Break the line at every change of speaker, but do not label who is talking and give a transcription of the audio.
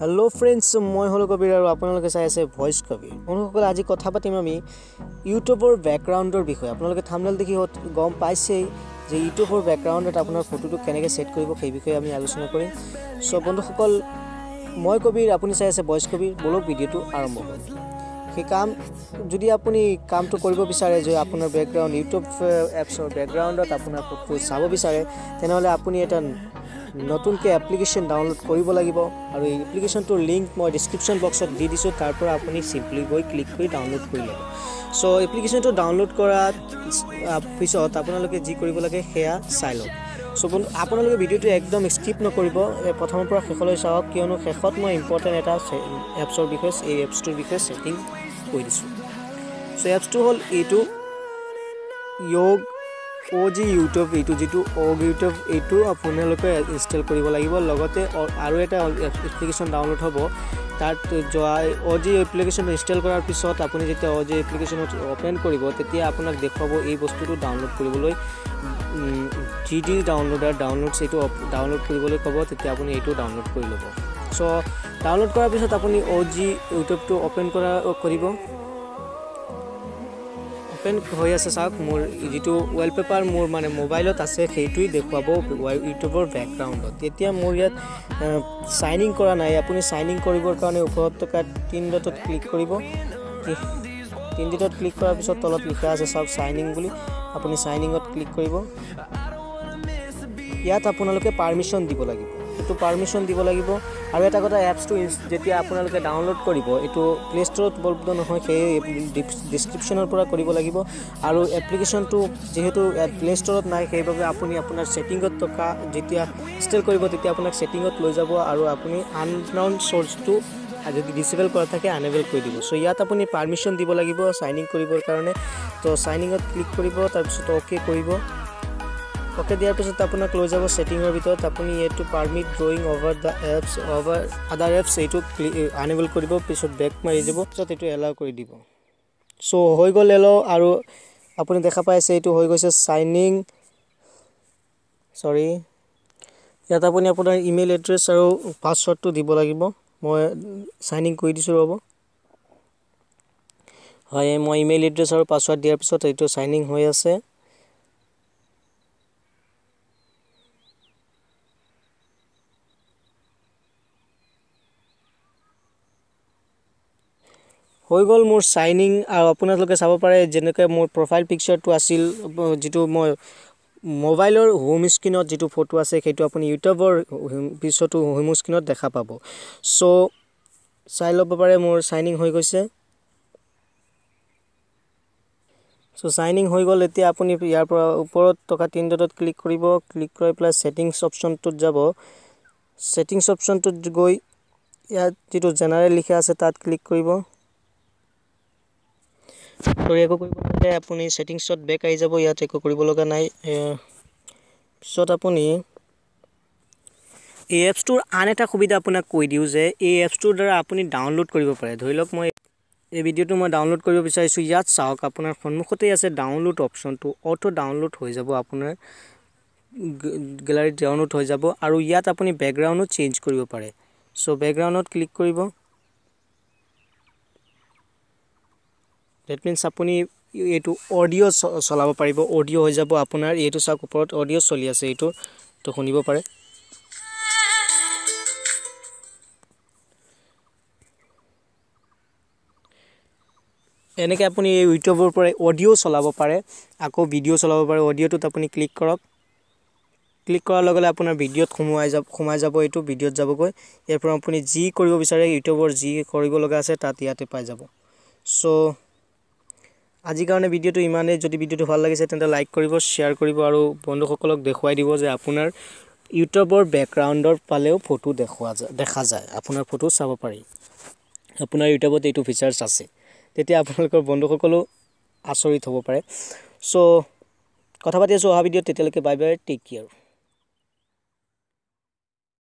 Hello friends মই হ'লো কবিৰ আৰু আপোনালোকে চাই আছে ভইচ কবিৰ বন্ধুসকলে আজি কথা পাতিম আমি ইউটিউবৰ বেকগ্ৰাউণ্ডৰ বিষয়ে। আপোনালোকে থামনেল দেখি গম পাইছেই যে ইউটিউবৰ বেকগ্ৰাউণ্ডত আপোনাৰ ফটোটো কেনেকৈ ছেট কৰিব সেই বিষয়ে আমি আলোচনা কৰিম। চ' বন্ধুসকল মই কবিৰ আপুনি চাই আছে ভইচ কবিৰ বলক ভিডিঅ'টো আৰম্ভ কৰোঁ সেই কাম যদি আপুনি কামটো কৰিব বিচাৰে যে আপোনাৰ বেকগ্ৰাউণ্ড ইউটিউব এপছৰ বেকগ্ৰাউণ্ডত আপোনাৰ ফটো চাব বিচাৰে তেনেহ'লে আপুনি এটা নতুনকৈ এপ্লিকেশ্যন ডাউনলোড কৰিব লাগিব আৰু এই এপ্লিকেশ্যনটোৰ লিংক মই ডিছক্ৰিপশ্যন বক্সত দি দিছোঁ তাৰ পৰা আপুনি চিম্পলি গৈ ক্লিক কৰি ডাউনলোড কৰি ল'ব। চ' এপ্লিকেশ্যনটো ডাউনলোড কৰাৰ পিছত আপোনালোকে যি কৰিব লাগে সেয়া চাই লওক। চ' আপোনালোকে ভিডিঅ'টো একদম স্কিপ নকৰিব প্ৰথমৰ পৰা শেষলৈ চাওক কিয়নো শেষত মই ইম্পৰ্টেণ্ট এটা এপছৰ বিষয়ে এই এপছটোৰ বিষয়ে ছেটিং কৈ দিছোঁ। চ' এপছটো হ'ল এইটো য়োগ অ' জি ইউটিউব এইটো যিটো অগ ইউটিউব এইটো আপোনালোকে ইনষ্টল কৰিব লাগিব। লগতে আৰু এটা এপ্লিকেশ্যন ডাউনলোড হ'ব। তাত যোৱা অ' জি এপ্লিকেশ্যন ইনষ্টল কৰাৰ পিছত আপুনি যেতিয়া অ' জি এপ্লিকেশ্যনত অ'পেন কৰিব তেতিয়া আপোনাক দেখুৱাব এই বস্তুটো ডাউনলোড কৰিবলৈ। জি ডি ডাউনলোডাৰ ডাউনলোডছ এইটো ডাউনলোড কৰিবলৈ ক'ব তেতিয়া আপুনি এইটো ডাউনলোড কৰি ল'ব। চ' ডাউনলোড কৰাৰ পিছত আপুনি অ' জি ইউটিউবটো অ'পেন কৰা কৰিব। অ'পেন হৈ আছে চাওক মোৰ যিটো ৱালপেপাৰ মোৰ মানে মোবাইলত আছে সেইটোৱেই দেখুৱাব ইউটিউবৰ বেকগ্ৰাউণ্ডত তেতিয়া মোৰ ইয়াত চাইনিং কৰা নাই। আপুনি চাইনিং কৰিবৰ কাৰণে ওপৰত থকা তিন ডটত ক্লিক কৰিব। তিন ডটত ক্লিক কৰাৰ পিছত তলত লিখা আছে চাওক চাইনিং বুলি। আপুনি চাইনিঙত ক্লিক কৰিব। ইয়াত আপোনালোকে পাৰ্মিশ্যন দিব লাগিব। এইটো পাৰ্মিশ্যন দিব লাগিব। আৰু এটা কথা এপছটো যেতিয়া আপোনালোকে ডাউনলোড কৰিব এইটো প্লে' ষ্ট'ৰত উপলব্ধ নহয় সেই ডিছক্ৰিপশ্যনৰ পৰা কৰিব লাগিব। আৰু এপ্লিকেশ্যনটো যিহেতু প্লে' ষ্ট'ৰত নাই সেইবাবে আপুনি আপোনাৰ ছেটিঙত থকা যেতিয়া ইনষ্টল কৰিব তেতিয়া আপোনাক ছেটিঙত লৈ যাব আৰু আপুনি আননাউন চ'ৰ্চটো যদি ডিচেবল কৰা থাকে আনেবল কৰি দিব। চ' ইয়াত আপুনি পাৰ্মিশ্যন দিব লাগিব চাইনিং কৰিবৰ কাৰণে। তো চাইনিঙত ক্লিক কৰিব তাৰপিছত অ'কে কৰিব। অ'কে দিয়াৰ পিছত আপোনাক লৈ যাব ছেটিঙৰ ভিতৰত। আপুনি এইটো permit drawing over the apps over other apps এইটো আনেবল কৰিব পিছত বেক মাৰি দিব পিছত এইটো এলাউ কৰি দিব। চ' হৈ গ'ল এলাউ আৰু আপুনি দেখা পাইছে এইটো হৈ গৈছে চাইনিং চৰি ইয়াত আপুনি আপোনাৰ ইমেইল এড্ৰেছ আৰু পাছৱৰ্ডটো দিব লাগিব। মই চাইনিং কৰি দিছোঁ ৰ'ব। হয় মই ইমেইল এড্ৰেছ আৰু পাছৱৰ্ড দিয়াৰ পিছত এইটো চাইনিং হৈ আছে। হৈ গ'ল মোৰ চাইনিং আৰু আপোনালোকে চাব পাৰে যেনেকৈ মোৰ প্ৰফাইল পিকচাৰটো আছিল যিটো মই মোবাইলৰ হোম স্ক্ৰীণত যিটো ফটো আছে সেইটো আপুনি ইউটিউবৰ পিছতো হোম স্ক্ৰীণত দেখা পাব। চ' চাই ল'ব পাৰে মোৰ চাইনিং হৈ গৈছে। চ' চাইনিং হৈ গ'ল এতিয়া আপুনি ইয়াৰ পৰা ওপৰত থকা তিন ডটত ক্লিক কৰিব। ক্লিক কৰি পেলাই ছেটিংছ অপশ্যনটোত যাব। ছেটিংছ অপশ্যনটোত গৈ ইয়াত যিটো জেনেৰেল লিখা আছে তাত ক্লিক কৰিব। কৰি একো কৰিব নালাগে আপুনি ছেটিংছত বেক আহি যাব ইয়াত একো কৰিব লগা নাই। পিছত আপুনি এই এপছটোৰ আন এটা সুবিধা আপোনাক কৈ দিওঁ যে এই এপছটোৰ দ্বাৰা আপুনি ডাউনলোড কৰিব পাৰে। ধৰি লওক মই এই ভিডিঅ'টো মই ডাউনলোড কৰিব বিচাৰিছোঁ। ইয়াত চাওক আপোনাৰ সন্মুখতেই আছে ডাউনলোড অপশ্যনটো অ'টো ডাউনলোড হৈ যাব আপোনাৰ গেলাৰীত ডাউনলোড হৈ যাব। আৰু ইয়াত আপুনি বেকগ্ৰাউণ্ডো চেঞ্জ কৰিব পাৰে। চ' বেকগ্ৰাউণ্ডত ক্লিক কৰিব। ডেট মিনছ আপুনি এইটো অডিঅ' চলাব পাৰিব। অডিঅ' হৈ যাব আপোনাৰ এইটো চাওক ওপৰত অডিঅ' চলি আছে এইটো। তো শুনিব পাৰে। এনেকৈ আপুনি এই ইউটিউবৰ পৰা অডিঅ' চলাব পাৰে আকৌ ভিডিঅ' চলাব পাৰে। অডিঅ'টোত আপুনি ক্লিক কৰক। ক্লিক কৰাৰ লগে লগে আপোনাৰ ভিডিঅ'ত সোমোৱাই যাব সোমাই যাব এইটো ভিডিঅ'ত যাবগৈ। ইয়াৰ পৰা আপুনি যি কৰিব বিচাৰে ইউটিউবৰ যি কৰিব লগা আছে তাত ইয়াতে পাই যাব। চ' আজিৰ কাৰণে ভিডিঅ'টো ইমানেই। যদি ভিডিঅ'টো ভাল লাগিছে তেন্তে লাইক কৰিব শ্বেয়াৰ কৰিব আৰু বন্ধুসকলক দেখুৱাই দিব যে আপোনাৰ ইউটিউবৰ বেকগ্ৰাউণ্ডৰ পালেও ফটো দেখুওৱা যায় দেখা যায়। আপোনাৰ ফটো চাব পাৰি। আপোনাৰ ইউটিউবত এইটো ফিচাৰ্ছ আছে। তেতিয়া আপোনালোকৰ বন্ধুসকলো আচৰিত হ'ব পাৰে। চ' কথা পাতি আছোঁ অহা ভিডিঅ'ত। তেতিয়ালৈকে বাই বাই টেক কেয়াৰ